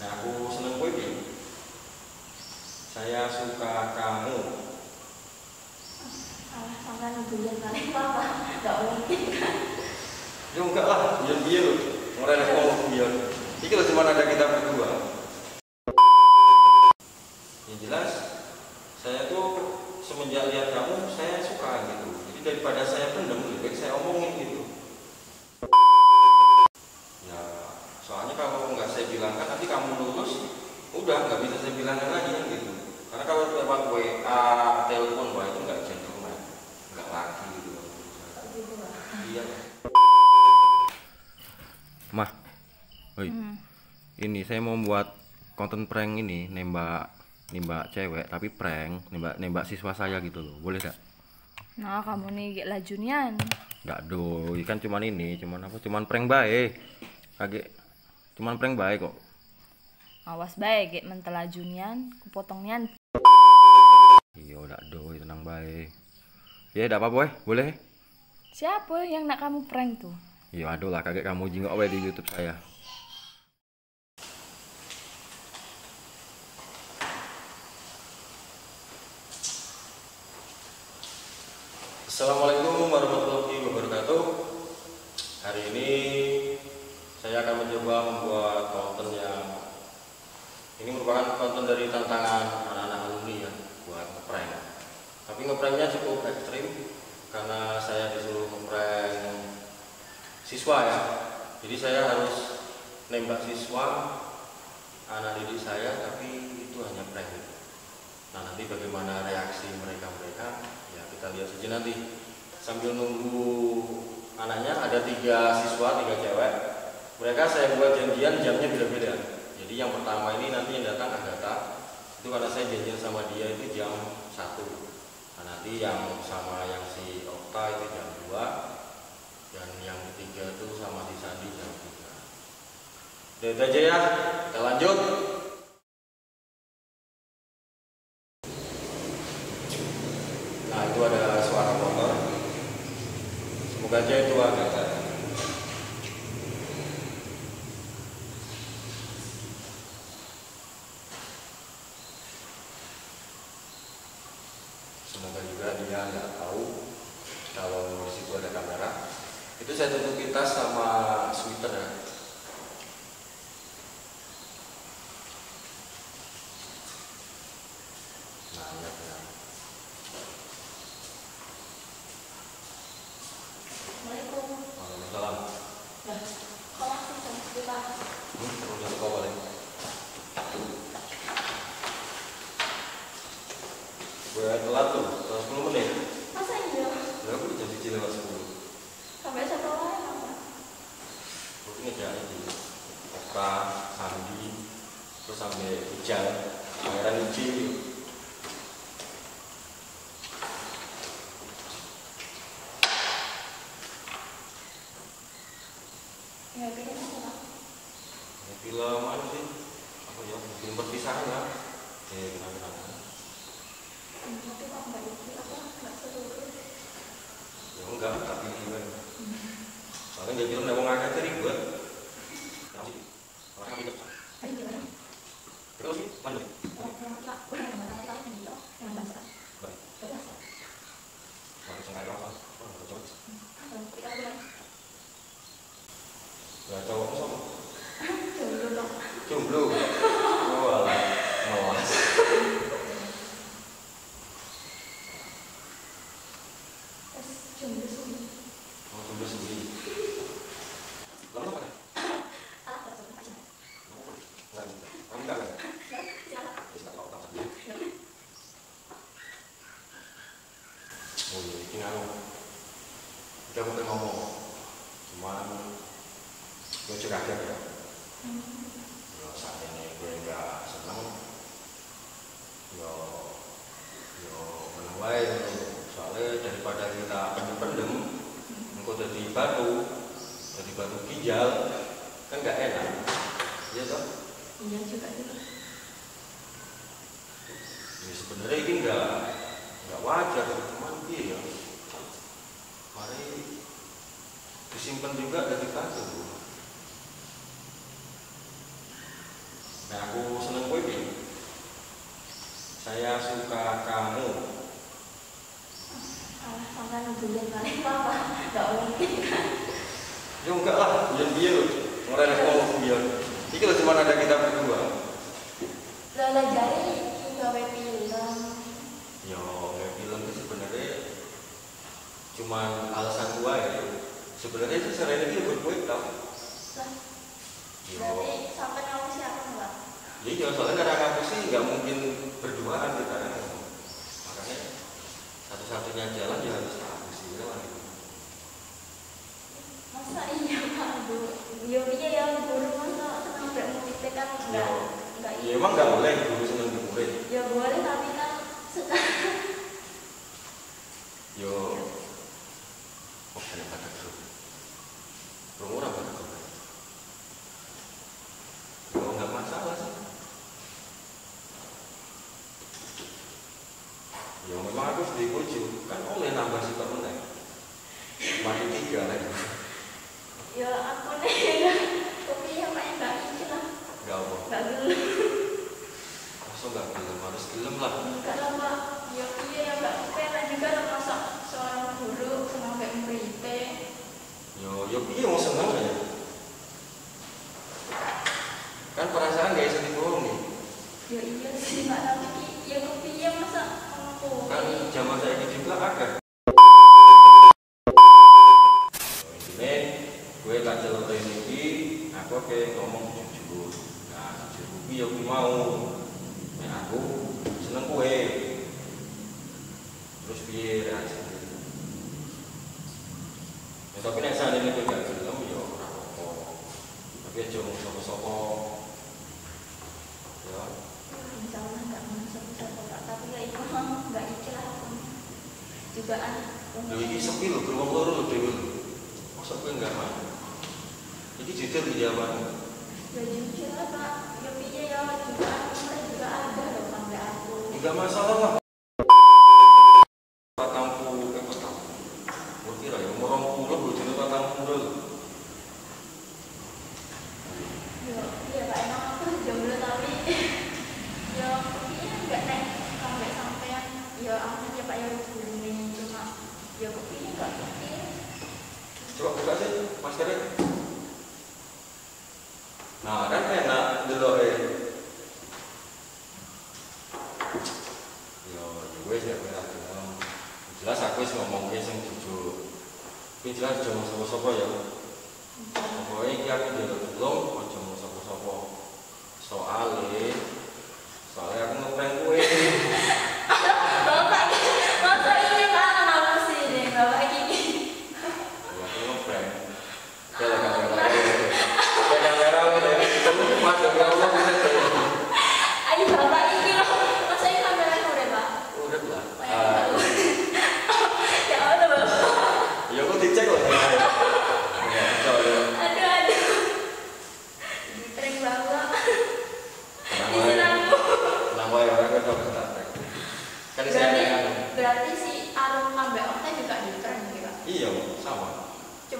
Nah aku seneng kowe piye? Saya suka kamu. Salah sampean guyon kali apa? Enggak mungkin kan. Ya enggak lah, biar biar. Mulai aku ngomong biar. Ini loh cuma ada kita berdua. Yang jelas, saya tuh semenjak lihat kamu, saya suka gitu. Jadi daripada saya pendem, lebih baik saya omongin gitu. Ya, soalnya kalau nggak saya bilangkan nanti kamu lulus, udah nggak bisa saya bilangkan lagi kan gitu. Karena kalau lewat WA, telepon, wah itu nggak gentleman, nggak lagi gitu. Gitu. Iya. Mah, Oi. Hmm. ini saya mau buat konten prank ini nembak nembak cewek tapi prank nembak nembak siswa saya gitu loh boleh gak? Nah, kamu nih gak lajunian. Gak doi kan cuman ini cuman apa cuman prank baik kaget cuman prank baik kok Awas baik gek mentelajunian, kupotongnian. iya udah doi tenang baik ya udah apa boy boleh Siapa yang nak kamu prank tuh? iya aduh lah kaget kamu jingok wae di YouTube saya Assalamualaikum warahmatullahi wabarakatuh. Hari ini saya akan mencoba membuat konten yang ini merupakan konten dari tantangan anak-anak alumni ya buat ngeprank. Tapi ngepranknya cukup ekstrim karena saya disuruh ngeprank siswa ya. Jadi saya harus nembak siswa anak didik saya tapi itu hanya prank. Nah nanti bagaimana reaksi mereka-mereka ya kita lihat saja nanti sambil nunggu anaknya ada tiga siswa tiga cewek mereka saya buat janjian jamnya beda-beda jadi yang pertama ini nanti yang datang Agatha itu karena saya janjian sama dia itu jam satu. Nah, nanti yang sama yang si Okta itu jam 2 dan yang ketiga itu sama si Sandi jam 3 Udah itu aja ya. Kita lanjut. Nah itu ada suara motor. Semoga aja itu agak Semoga juga dia nggak tahu kalau di situ ada kamera. Itu saya tutup tas sama sweater ya. Nah, iya benar. Assalamualaikum. Waalaikumsalam. Nah, kalau aku jam kita Hmm, perlu jam berapa paling? Gue telat tuh, telat 10 menit. masa iya? Lah aku jam 1 lewat 10. Sampai satu orang apa? Aku ngejar di Oka, Sandi, terus sampai Ijal, Pangeran Iji. Ya, pilih apa? Ini film apa sih? Apa ya? Film perpisahan ya? Eh, kenapa-kenapa. Tapi kok nggak ini apa? Nggak seru. Ya enggak, tapi gimana? Soalnya dia bilang mau ngangkat. Ayo gimana? Terus mana tahu dong. Jomblo. Oh, alah. Melas. Terus jomblo sendiri. Mau jomblo sendiri. Lama apa? Ah, tak jomblo aja. Enggak, enggak. Enggak, enggak. Silakan. Terus tak tahu tak sendiri. Oh iya, ini anu. Kita mau ngomong. Cuman gue cek aja ya. Ya saat ini gue nggak seneng. Yo, yo meneng wae gitu. Soalnya daripada kita pendem-pendem, batu, jadi batu ginjal, kan nggak enak. Iya toh? Iya juga sih. Ya sebenarnya ini nggak nggak wajar, cuman iya ya. Mari disimpan juga dari batu. Nah aku seneng kue. Saya suka kamu. Sampai nungguin balik papa. Mungkin kan. Ya enggak lah, biar biar loh. Orang yang ngomong biar. Ini loh cuma ada kita berdua. Lala jari gawe film. Yo, nggak film itu sebenarnya cuma alasan gua ya. Sebenarnya itu selain itu berbuat tau. Yo, berarti sampai kamu siapa enggak? ya iya soalnya karena aku sih nggak mungkin berduaan kita satu-satunya jalan ya harus aku sih lah. Masa iya Pak Bu? Yo iya ya guru masa senang mbak murid kan enggak enggak Ya emang nggak boleh guru seneng murid. Ya boleh tapi kan sekarang Yo, oh ada pada grup. Belum orang pada grup. Yo nggak masalah sih. Yo memang aku sedih bojo, kan oleh nambah si temen Makin tiga lagi. ya aku nih kopi yang main enggak iki lah. Gak apa. Enggak gelem. Masa nggak gelem harus gelem lah. Enggak lah Pak. Ya iya ya enggak kepenak juga lah masa seorang guru senang mbak murid. Yo yo piye mau seneng ya. Kan perasaan gak bisa dibohongi. Ya iya sih Pak tapi ya kopi ya masa? Aku kan zaman saya juga ada ini gue tak celok ini oke ngomong jujur. Nah jujur gue ya gue mau. Nah aku seneng kue terus biar reaksi ya, tapi nek ini gue gak film ya ora apa tapi aja ngomong sopo-sopo ya. Insya Allah enggak masuk satu Pak tapi ya. Juga an Lho iki sepi lho, beruang loro lho. Masa kowe enggak mau? Iki jujur di jawaban. Ya jujur lah Pak, ya piye ya juga juga ada loh sampai aku. Enggak masalah lah. Enak delok e. Yo, yo wis ya kowe ra gelem. Jelas aku wis ngomong sing jujur. Ini jelas aja sapa-sapa ya. Pokoknya iki aku njaluk tulung aja sapa-sapa. Soale soalnya aku ngeprank kowe.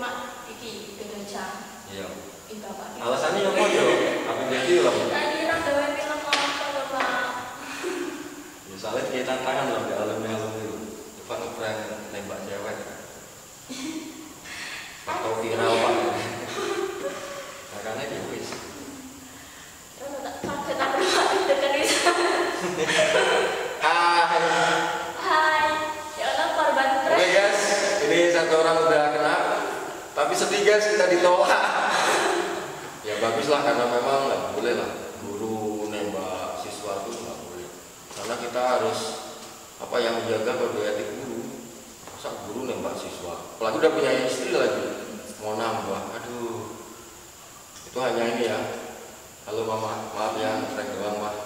Cuma iki jam. Iya. Alasannya apa yo? Apa jadi lah? Tadi orang gawe film apa Bapak? Ya soalnya kayak tantangan loh di alam itu. Coba ngeprank nembak cewek. Atau viral pak. Makanya ya wis. Terus tak kaget aku Pak dekat bisa. Ah, Hai. Ya Allah korban Oke tren. guys, ini satu orang udah kena, guys kita ditolak. ya baguslah karena memang nggak boleh lah guru nembak siswa itu nggak boleh. Karena kita harus apa yang menjaga kode etik guru. Masa guru nembak siswa, apalagi udah punya istri lagi, mau nambah, aduh. Itu hanya ini ya. Halo mama, maaf ya, prank doang mah.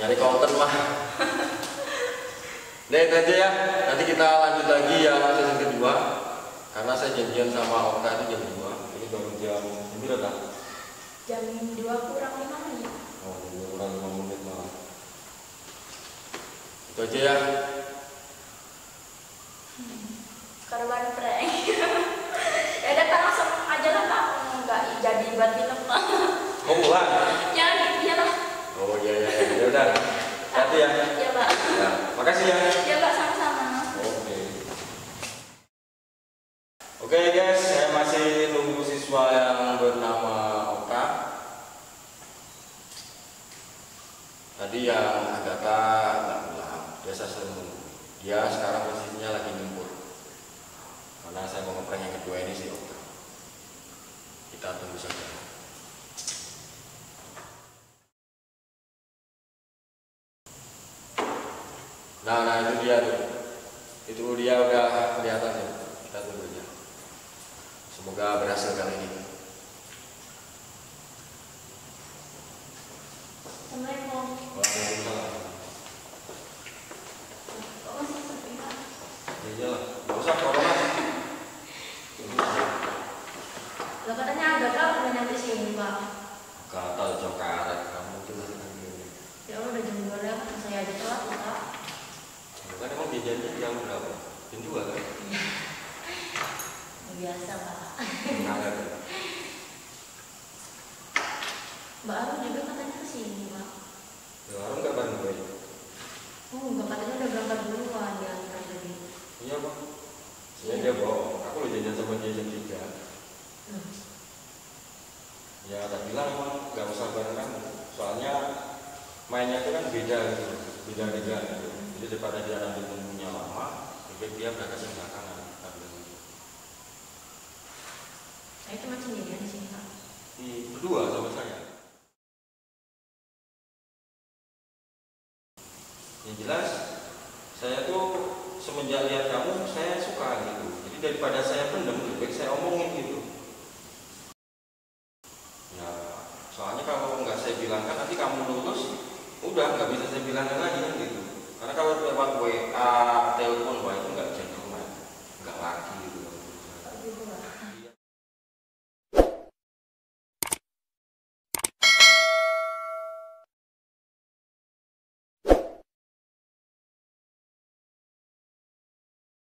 Nyari konten mah. Nah itu aja ya, nanti kita lanjut lagi yang season kedua karena saya janjian sama Oka itu jam 2, ini baru jam 9 kan? Jam 2 kurang 5 menit. Oh, jam kurang 5 menit malah. Itu aja ya. Hmm. Korban prank. ya datang langsung aja lah Pak, enggak jadi buat minum Pak. Oh, pulang? Ya, iya lah. Oh, iya, iya. iya, Ya udah. Satu ya. Kita tunggu saja nah nah itu dia tuh itu dia udah kelihatan tuh kita tunggu aja semoga berhasil kali ini Assalamualaikum. Waalaikumsalam. Kok masih sepi Pak? Ya iyalah, nggak usah corona. Lah katanya ada kau udah nyampe sini Pak. Kata jauh karet kamu tuh masih begini. Ya Allah udah jam dua lewat, saya aja telat ya Pak. Kan emang biasanya jam berapa? Jam dua kan? Biasa Pak. Kenapa? Mbak Arum juga katanya ke sini Pak. Orang nggak bareng gue. Oh enggak katanya udah berangkat duluan dia antar tadi. Iya bang. Sebenarnya dia bohong. Aku udah janjian sama dia jam tiga. Hmm. Ya tak bilang emang nggak usah bareng kamu. Soalnya mainnya itu kan beda gitu, beda-beda gitu. Jadi daripada dia nanti tunggunya lama, lebih dia berangkat yang belakangan. Saya cuma sendirian di sini Pak. Di berdua saya bilangkan nanti kamu nulis udah nggak bisa saya bilangkan lagi kan gitu. Karena kalau lewat WA telepon banyak